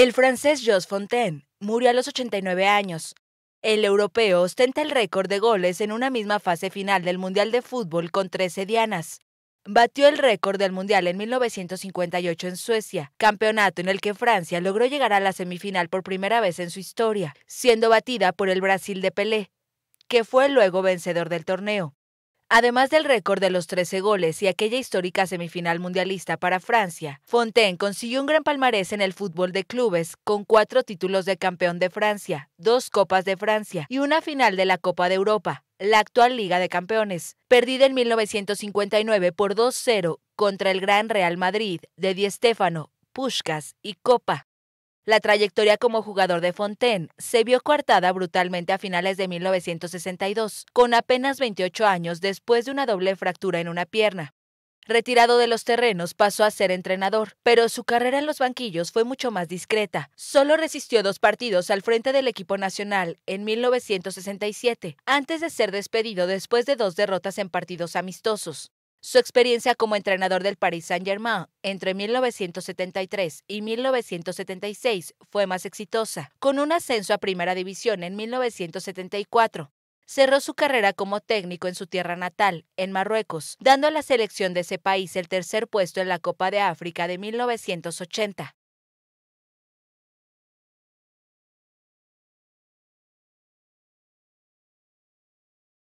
El francés Jos Fontaine murió a los 89 años. El europeo ostenta el récord de goles en una misma fase final del Mundial de Fútbol con 13 dianas. Batió el récord del Mundial en 1958 en Suecia, campeonato en el que Francia logró llegar a la semifinal por primera vez en su historia, siendo batida por el Brasil de Pelé, que fue luego vencedor del torneo. Además del récord de los 13 goles y aquella histórica semifinal mundialista para Francia, Fontaine consiguió un gran palmarés en el fútbol de clubes con cuatro títulos de campeón de Francia, dos Copas de Francia y una final de la Copa de Europa, la actual Liga de Campeones, perdida en 1959 por 2-0 contra el Gran Real Madrid de Di Stéfano, Pushkas y Copa. La trayectoria como jugador de Fontaine se vio coartada brutalmente a finales de 1962, con apenas 28 años después de una doble fractura en una pierna. Retirado de los terrenos, pasó a ser entrenador, pero su carrera en los banquillos fue mucho más discreta. Solo resistió dos partidos al frente del equipo nacional en 1967, antes de ser despedido después de dos derrotas en partidos amistosos. Su experiencia como entrenador del Paris Saint-Germain entre 1973 y 1976 fue más exitosa, con un ascenso a Primera División en 1974. Cerró su carrera como técnico en su tierra natal, en Marruecos, dando a la selección de ese país el tercer puesto en la Copa de África de 1980.